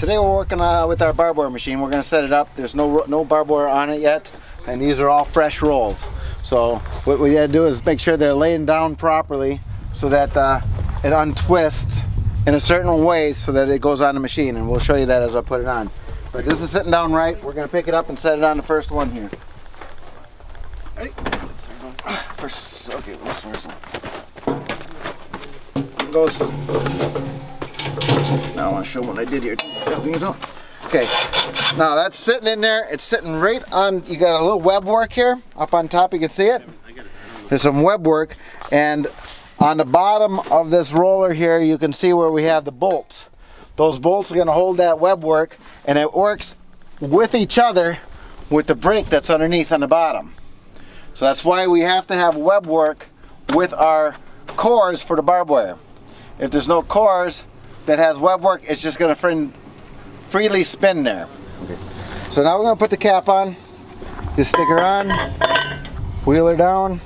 today we're working uh, with our barb wire machine. We're going to set it up. There's no no barb wire on it yet, and these are all fresh rolls. So what we got to do is make sure they're laying down properly so that uh, it untwists in a certain way so that it goes on the machine, and we'll show you that as I put it on. But this is sitting down right. We're going to pick it up and set it on the first one here. First, okay, what's first one? Goes. Now I want to show what I did here. Okay, now that's sitting in there. It's sitting right on. You got a little web work here up on top. You can see it. There's some web work, and on the bottom of this roller here, you can see where we have the bolts. Those bolts are going to hold that web work, and it works with each other with the brake that's underneath on the bottom. So that's why we have to have web work with our cores for the barbed wire. If there's no cores that has web work, it's just going to freely spin there. Okay. So now we're going to put the cap on. Just stick her on, wheel her down,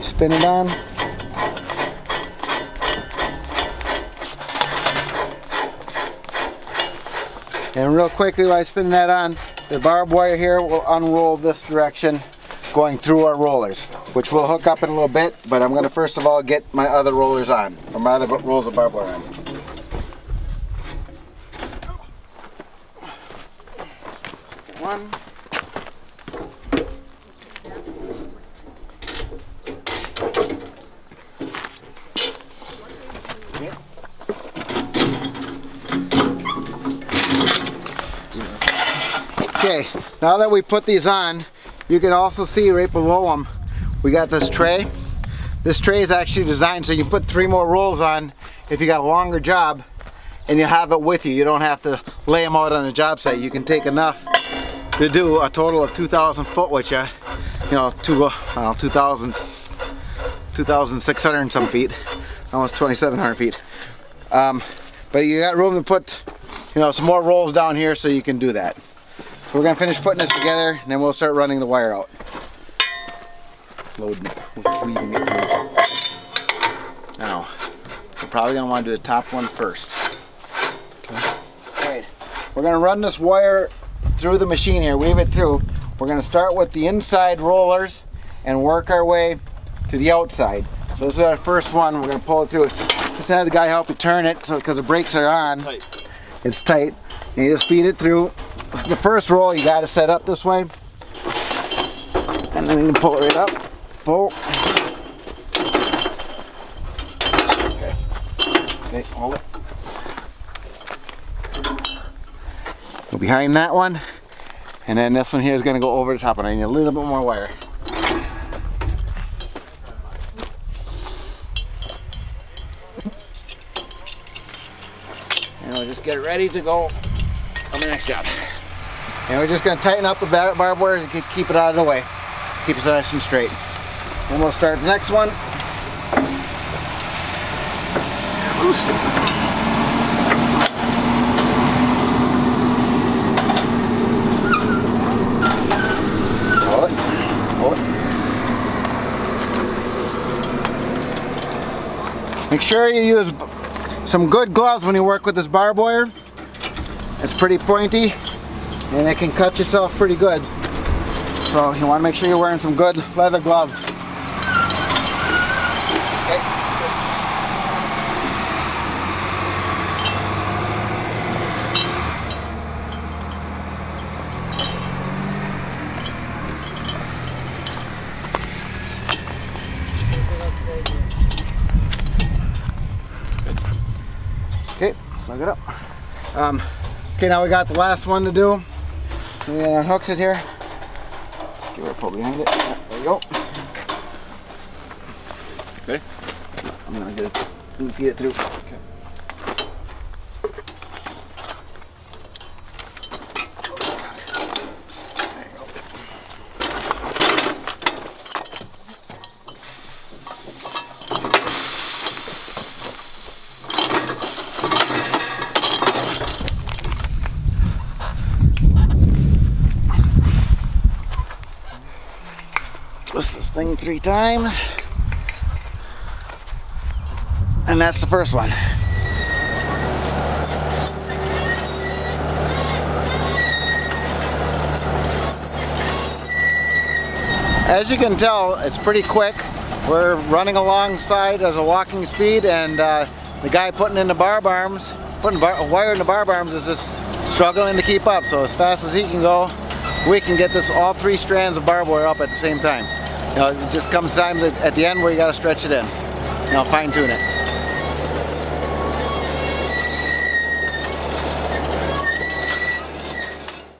spin it on. And real quickly while I spin that on, the barbed wire here will unroll this direction going through our rollers, which we'll hook up in a little bit, but I'm gonna first of all get my other rollers on, or my other rolls of barbed wire on. One. Okay, now that we put these on, you can also see right below them, we got this tray. This tray is actually designed so you can put three more rolls on if you got a longer job and you have it with you. You don't have to lay them out on a job site. You can take enough to do a total of 2,000 foot with you. You know, two, well, 2,000, 2,600 and some feet, almost 2,700 feet. Um, but you got room to put, you know, some more rolls down here so you can do that. We're gonna finish putting this together and then we'll start running the wire out. Loading it, weaving it through. Now, we're probably gonna wanna do the top one first. Okay. Alright, we're gonna run this wire through the machine here, weave it through. We're gonna start with the inside rollers and work our way to the outside. So this is our first one, we're gonna pull it through. Just have the guy help you turn it so because the brakes are on. Tight. It's tight. And you just feed it through the first roll you got to set up this way. And then you can pull it right up. Pull okay. Okay hold it. Go behind that one. And then this one here is going to go over the top and I need a little bit more wire. And we'll just get it ready to go on the next job. And we're just going to tighten up the barbed wire to keep it out of the way. Keep it nice and straight. Then we'll start the next one. Loose. Make sure you use some good gloves when you work with this barbed wire. It's pretty pointy and it can cut yourself pretty good. So you want to make sure you're wearing some good leather gloves. Okay. Slug it up. Um, okay, now we got the last one to do. And then unhooks it here. Give it a pull behind it. There you go. Okay. I'm gonna get it, feed it through. Okay. twist this thing three times. And that's the first one. As you can tell, it's pretty quick. We're running alongside as a walking speed and uh, the guy putting in the barb arms, putting bar wire in the barb arms is just struggling to keep up. So as fast as he can go, we can get this all three strands of barbed wire up at the same time. You know, it just comes time to, at the end where you got to stretch it in. You know, fine tune it.